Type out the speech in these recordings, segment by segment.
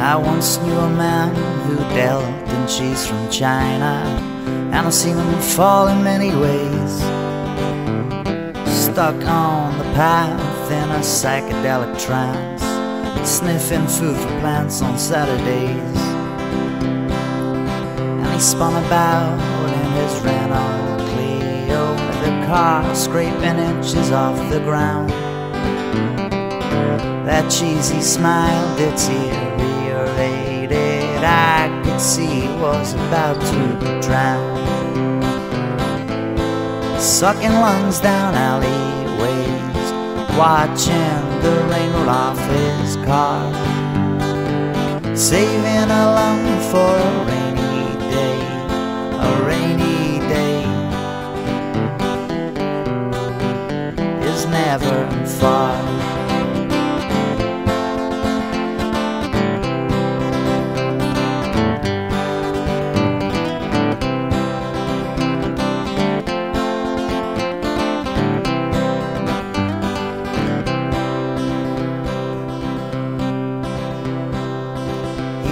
I once knew a man who dealt in cheese from China, and I've seen him fall in many ways. Stuck on the path in a psychedelic trance, sniffing food for plants on Saturdays. And he spun about in his Renault Clio, with the car scraping inches off the ground. That cheesy smile deteriorated. I could see was about to drown. Sucking lungs down alleyways, watching the rain roll off his car. Saving a lung for a rainy day, a rainy day is never far.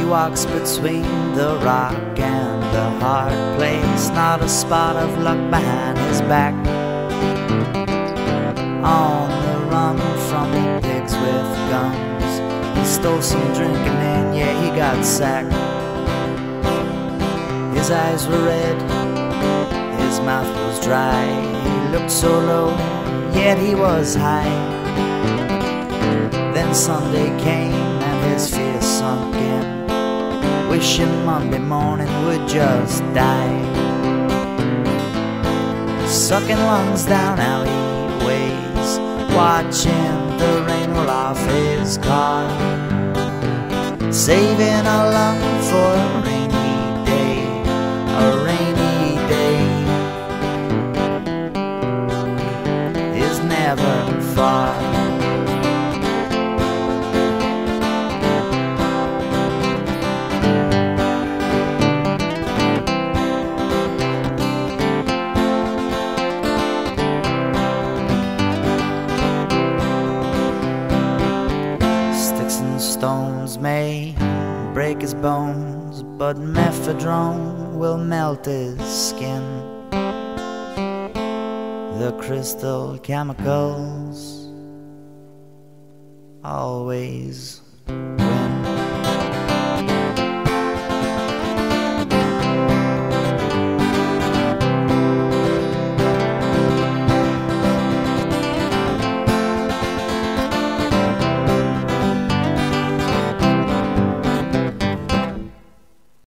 Walks between the rock and the hard place, not a spot of luck behind his back. On the run from the pigs with guns, he stole some drinking and yeah, he got sacked. His eyes were red, his mouth was dry. He looked so low, yet he was high. Then Sunday came and his fear sunk in wishing Monday morning would just die. Sucking lungs down alleyways, watching the rain roll off his car. Saving a lung for a rainy break his bones, but mephedrone will melt his skin. The crystal chemicals always